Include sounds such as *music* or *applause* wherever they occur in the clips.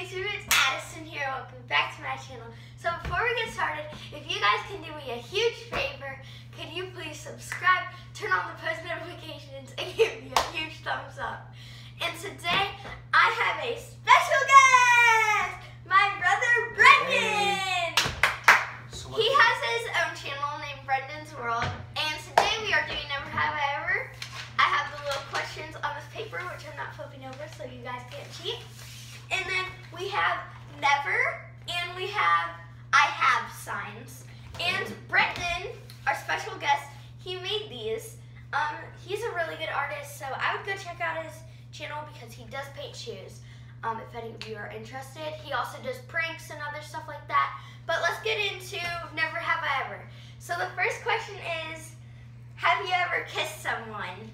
YouTube? It's Addisyn here. Welcome back to my channel. So before we get started, if you guys can do me a huge favor, could you please subscribe, turn on the post notifications, and give me a huge thumbs up. And today, I have a special guest! My brother, Brendan! He has his own channel named Brendan's World, and today we are doing Never Have I Ever. I have the little questions on this paper, which I'm not flipping over so you guys can't cheat. And then we have Never, and we have I Have signs. And Brendan, our special guest, he made these. Um, he's a really good artist, so I would go check out his channel because he does paint shoes. Um, if any of you are interested, he also does pranks and other stuff like that. But let's get into Never Have I Ever. So the first question is, have you ever kissed someone?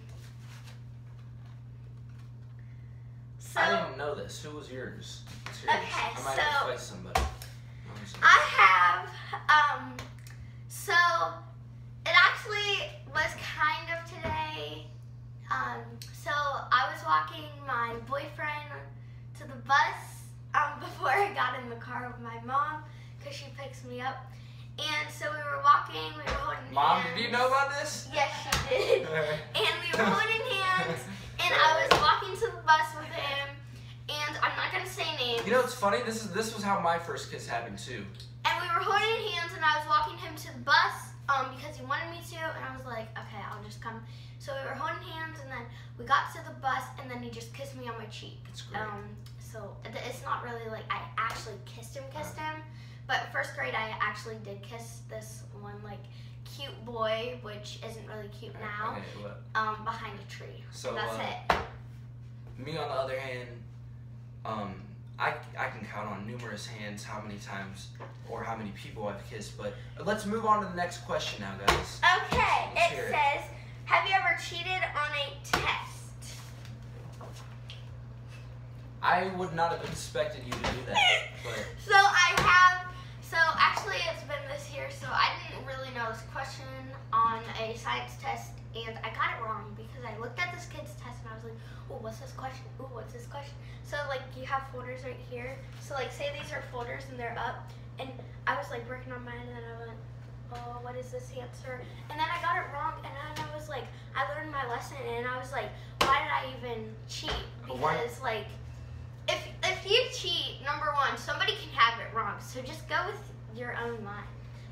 I didn't know this. Who was yours? Okay, I might so- have to fight somebody. I have, um, so it actually was kind of today. Um, so I was walking my boyfriend to the bus um, *laughs* before I got in the car with my mom because she picks me up. And so we were walking, we were holding Mom, hands. did you know about this? Yes, she did. *laughs* and we were holding hands, and I was walking to the bus with him, and I'm not gonna say names. You know what's funny? This is this was how my first kiss happened too. And we were holding hands, and I was walking him to the bus um, because he wanted me to, and I was like, okay, I'll just come. So we were holding hands, and then we got to the bus, and then he just kissed me on my cheek. It's great. Um, so it's not really like I actually kissed him, kissed him, but first grade I actually did kiss this one like cute boy, which isn't really cute now, Okay, um, behind a tree. So That's uh, it. me on the other hand, um, I I can count on numerous hands how many times or how many people I've kissed. But let's move on to the next question now, guys. Okay, Let's it says, have you ever cheated on a test? I would not have expected you to do that, *laughs* So I have, actually it's been this year, so I didn't really know this question on a science test, and I got it wrong because I looked at this kid's test and I was like, oh, what's this question? Oh, what's this question? So like you have folders right here. So like say these are folders and they're up, and I was like working on mine, and then I went, oh, what is this answer? And then I got it wrong, and then I was like, I learned my lesson, and I was like, why did I even cheat? Because like if if you cheat, number one, somebody can have it wrong. So just go with your own mind.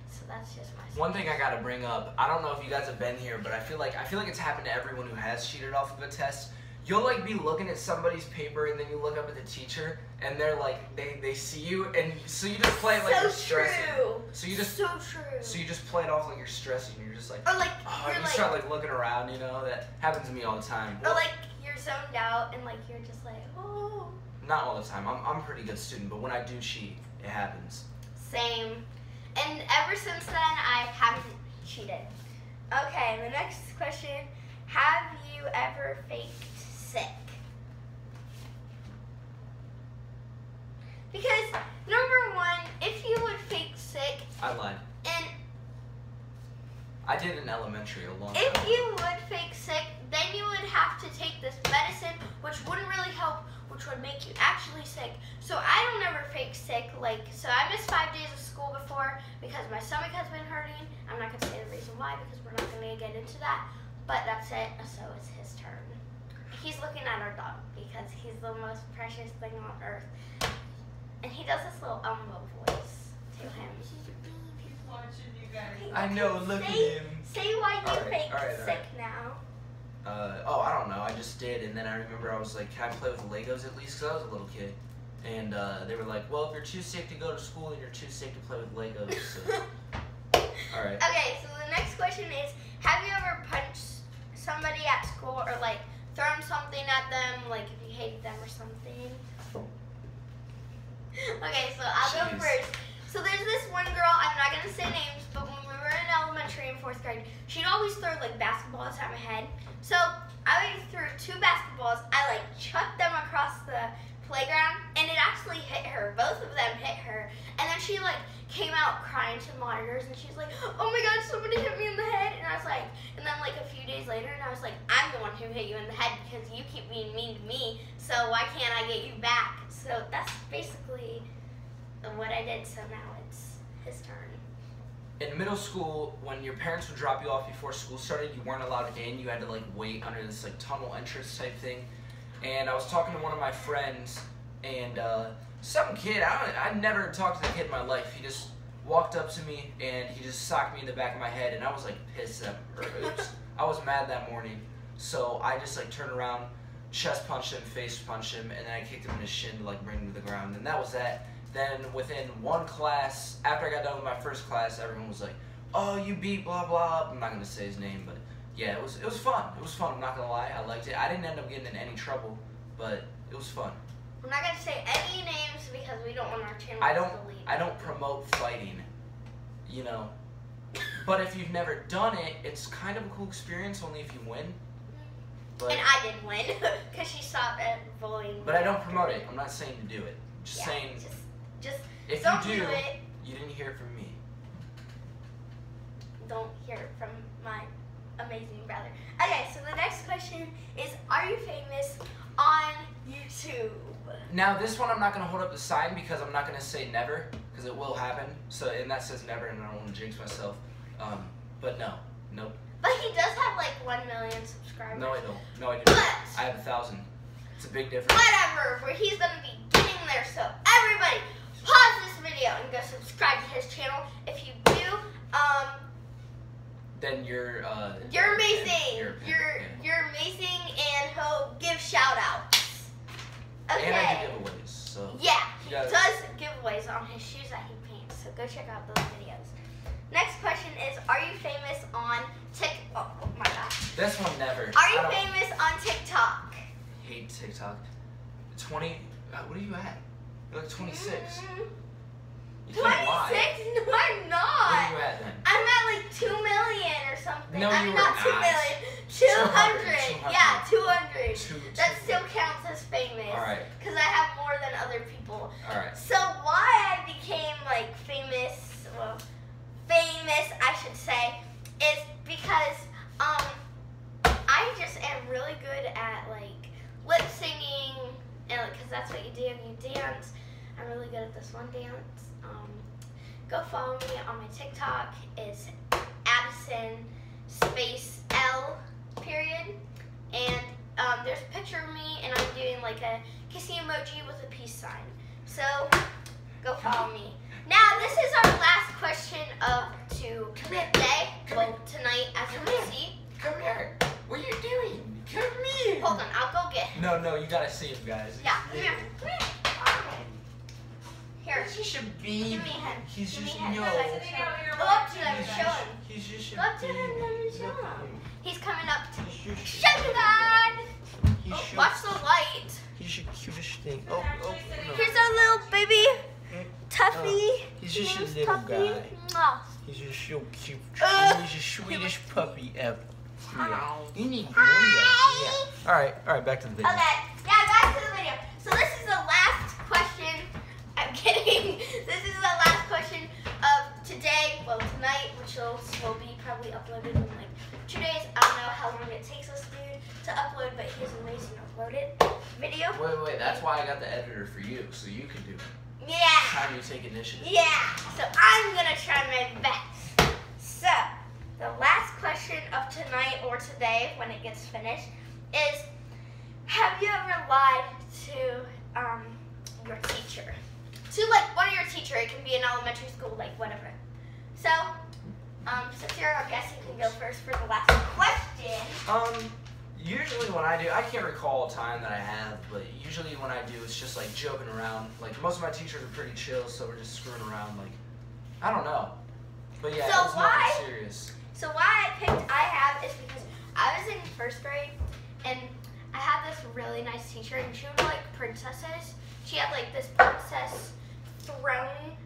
So that's just my. One thing I gotta bring up, I don't know if you guys have been here, but I feel like I feel like it's happened to everyone who has cheated off of a test. You'll like be looking at somebody's paper and then you look up at the teacher and they're like they, they see you and so you just play it like so you're stressing. true. So you just so true. so you just play it off like you're stressing. You're just like or like oh, you're you like, start like looking around. You know that happens to me all the time. or like you're zoned out and like you're just like oh. Not all the time. I'm I'm a pretty good student, but when I do cheat, it happens. Same. And ever since then, I haven't cheated. Okay, the next question: Have you ever faked sick? Because number one, if you would fake sick, I lied. and I did in elementary a long time. if you would fake sick, then you would have to take this medicine, which wouldn't really help, which would make you actually sick. So I don't ever fake sick. Like, so I missed five days of school before because my stomach has been hurting. I'm not gonna say the reason why because we're not gonna get into that. But that's it. So it's his turn. He's looking at our dog because he's the most precious thing on earth, and he does this little Elmo voice to him. I know. Look at him. Say why you All right, fake all right, all sick right. now. Uh, oh, I don't know. I just did, and then I remember I was like, "Can I play with Legos at least?" Because I was a little kid, and uh, they were like, "Well, if you're too sick to go to school, then you're too sick to play with Legos." *laughs* So, all right. Okay, so the next question is Have you ever punched somebody at school or like thrown something at them, like if you hated them or something? *laughs* Okay, so I'll go first. So there's this one girl, I'm not gonna say names, but elementary in fourth grade, she'd always throw like basketballs at my head. So I always threw two basketballs, I like chucked them across the playground, and it actually hit her. Both of them hit her. And then she like came out crying to monitors, and she's like, "Oh my God, somebody hit me in the head!" And I was like, and then like a few days later, and I was like, "I'm the one who hit you in the head because you keep being mean to me. So why can't I get you back?" So that's basically what I did. So now it's his turn. In middle school, when your parents would drop you off before school started, you weren't allowed in. You had to like wait under this like tunnel entrance type thing. And I was talking to one of my friends, and uh, some kid I don't, I never talked to the kid in my life. He just walked up to me and he just socked me in the back of my head, and I was like pissed oops, *laughs* I was mad that morning. So I just like turned around, chest punched him, face punched him, and then I kicked him in his shin to like bring him to the ground, and that was that. Then within one class, after I got done with my first class, everyone was like, "Oh, you beat blah blah." I'm not gonna say his name, but yeah, it was it was fun. It was fun. I'm not gonna lie, I liked it. I didn't end up getting in any trouble, but it was fun. We're not gonna say any names because we don't want our channel I don't deleted. I don't promote fighting, you know. *laughs* But if you've never done it, it's kind of a cool experience. Only if you win. Mm-hmm. But And I did win *laughs* because she stopped at bullying. but I don't promote it. I'm not saying to do it. Just Yeah, saying Just, just if don't you do, do it. you didn't hear it from me. Don't hear it from my amazing brother. Okay, so the next question is: Are you famous on YouTube? Now this one I'm not gonna hold up the sign because I'm not gonna say never because it will happen. So and that says never, and I don't want to jinx myself. Um, but no, nope, But he does have like one million subscribers. no I don't, no I do. But not. I have a thousand. It's a big difference. whatever, where he's gonna be getting there. So everybody, pause this video and go subscribe to his channel. If you do, um, Then you're uh, you're amazing. You're, You're you're amazing, and he'll give shout outs. Okay. And I do giveaways. So Yeah, he does giveaways on his shoes that he paints. So go check out those videos. Next question is: Are you famous on Tik? Oh, oh my gosh. this one never. Are you famous on TikTok? hate TikTok. Twenty. Uh, what are you at? You're like 26. Mm, You can't lie. 26? No, I'm not. you at then? I'm at like 2 million or something. No, I'm you were not 2 not. million. 200, 200. Yeah, 200. Two. That two- still counts as famous. All right. Because I have more than other people. All right. So why I became like famous, well, famous I should say, is because um I just am really good at like lip singing and because that's what you do you dance. I'm really good at this one dance. Um, go follow me on my TikTok. It's Addisyn space L period and um, there's a picture of me and I'm doing like a kissy emoji with a peace sign. So go follow me. Now this is our last question of today. Well, tonight as you can see. Come here. What are you doing? Come here. Hold on, I'll go get him. No, no, you gotta see him, guys. Yeah, come here. Come here. Here. He's just a baby. Give me him. He's Give me just him. no. Go up to them and show him. He's just a Go up to him and show him. He's coming up to He's just. show you guys. He's Oh, so- watch the light. He's the cutest thing. Oh, oh, no. Here's our little baby Tuffy. He's just a little Tuffy. guy. Mwah. He's just so cute. Uh, He's the sweetest puppy ever. Yeah. You need to Hi. Yeah. All right, all right, back to the video. Okay, yeah, back to the video. So this is the last question. I'm kidding. *laughs* This is the last question of today. Well, tonight, which will, will be probably uploaded in like two days. I don't know how long it takes us, dude, to upload, but here's an amazing uploaded video. Wait, wait, that's why I got the editor for you, so you can do it. Yeah. How do you take initiative. Yeah. So I'm gonna try my best. So the last question of tonight or today, when it gets finished, is: Have you ever lied to um, your teacher? To like one of your teacher. It can be in elementary school, like whatever. So, um, since you're our guest, you can go first for the last question. Um, usually when I do, I can't recall a time that I have, but usually when I do, it's just like joking around. Like most of my teachers are pretty chill, so we're just screwing around. Like, I don't know. But yeah, So it's why- nothing serious. So why I picked I have is because I was in first grade and I had this really nice teacher and she would like princesses. She had like this princess throne.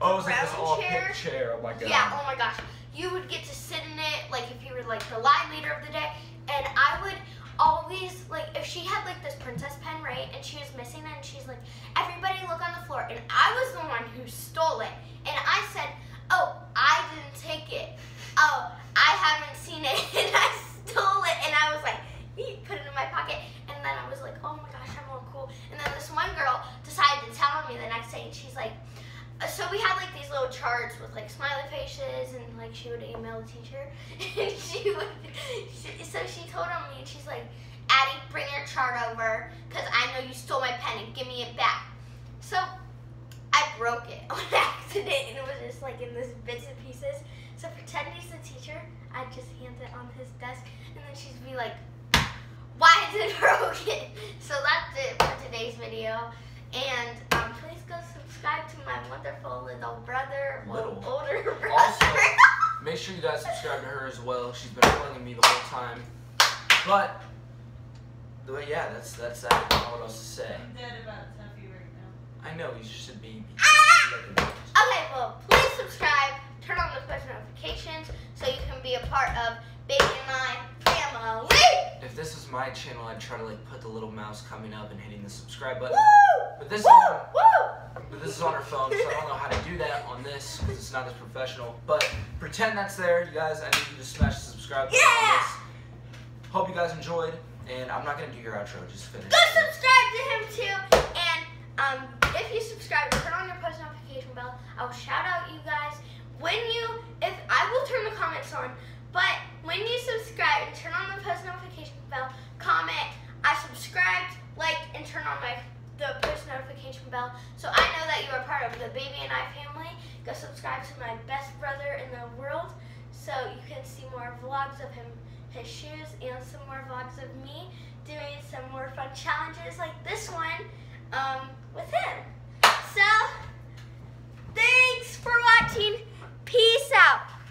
Oh, it was like this all chair? pink chair. Oh my god. Yeah, oh my gosh. You would get to sit in it like if you were like the line leader of the day. And I would always like if she had like this princess pen, right? And she was missing it and she's like, everybody look on the floor. And I was the one who stole it. And I said, Oh, I didn't take it. Oh, I haven't seen it *laughs* and I stole it and I was like, put it in my pocket and then I was like, oh my gosh, I'm all cool. And then this one girl decided to and she's like, so we had like these little charts with like smiley faces, and like she would email the teacher, *laughs* and she would. She, so she told on me, and she's like, Addie, bring your chart over, cause I know you stole my pen, and give me it back. So I broke it *laughs* on accident, and it was just like in this bits and pieces. So pretend he's the teacher. I just hand it on his desk, and then she'd be like, "Why is it *laughs* broken?" So that's it for today's video. And please go subscribe to my wonderful little brother, Little. older *laughs* brother. Also, Make sure you guys subscribe to her as well. She's been following me the whole time. But, the way, yeah, that's that's that. I don't know what else to say. I'm dead about Tuffy right now. I know he's just a baby. Ah! okay, well, please subscribe, turn on the post notifications, so you can be a part of Baby and My family. If this was my channel, I'd try to like put the little mouse coming up and hitting the subscribe Woo! button. But this Woo! on, Woo! But this is on her phone, so I don't know how to do that on this because it's not as professional. But pretend that's there, you guys. I need you to smash the subscribe button on Yeah! Hope you guys enjoyed, and I'm not gonna do your outro. Just finish. Go subscribe to him too. And um, if you subscribe, turn on your post notification bell. I will shout out you guys when you. If I will turn the comments on, but when you subscribe and turn on the post notification bell, comment I subscribed, like, and turn on my the post notification bell, so I know that you are part of the Baby and I family. Go subscribe to my best brother in the world, so you can see more vlogs of him, his shoes, and some more vlogs of me doing some more fun challenges like this one um, with him. So, thanks for watching. Peace out.